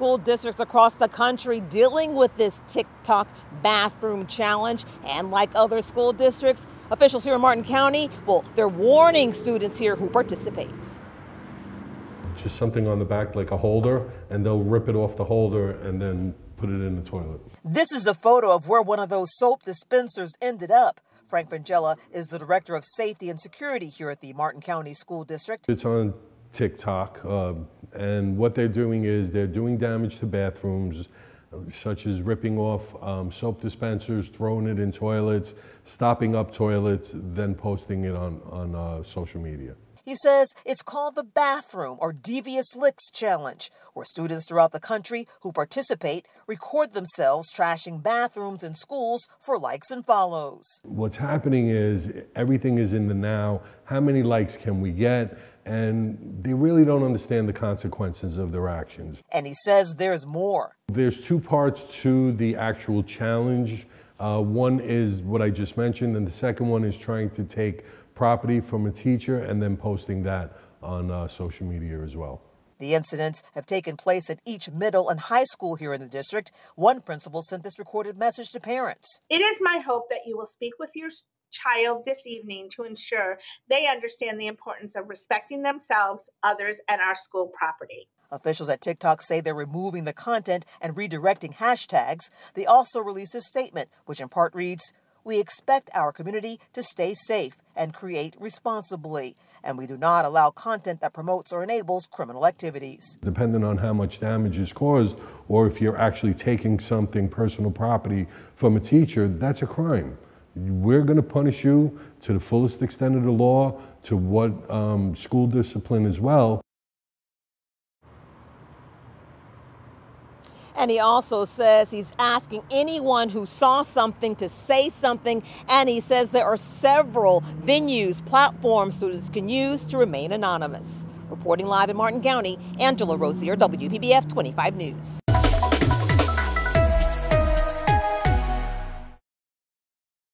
school districts across the country dealing with this TikTok bathroom challenge. And like other school districts, officials here in Martin County, well, they're warning students here who participate. Just something on the back like a holder, and they'll rip it off the holder and then put it in the toilet. This is a photo of where one of those soap dispensers ended up. Frank Frangella is the director of safety and security here at the Martin County School District. It's on TikTok, uh, and what they're doing is they're doing damage to bathrooms, such as ripping off um, soap dispensers, throwing it in toilets, stopping up toilets, then posting it on, on uh, social media. He says it's called the Bathroom or Devious Licks Challenge, where students throughout the country who participate record themselves trashing bathrooms in schools for likes and follows. What's happening is everything is in the now. How many likes can we get? And they really don't understand the consequences of their actions. And he says there's more. There's two parts to the actual challenge. Uh, one is what I just mentioned, and the second one is trying to take property from a teacher and then posting that on uh, social media as well. The incidents have taken place at each middle and high school here in the district. One principal sent this recorded message to parents. It is my hope that you will speak with your child this evening to ensure they understand the importance of respecting themselves, others, and our school property. Officials at TikTok say they're removing the content and redirecting hashtags. They also released a statement, which in part reads, we expect our community to stay safe and create responsibly, and we do not allow content that promotes or enables criminal activities. Depending on how much damage is caused, or if you're actually taking something, personal property, from a teacher, that's a crime. We're going to punish you to the fullest extent of the law, to what um, school discipline as well. And he also says he's asking anyone who saw something to say something. And he says there are several venues, platforms students can use to remain anonymous. Reporting live in Martin County, Angela Rozier, WPBF 25 News.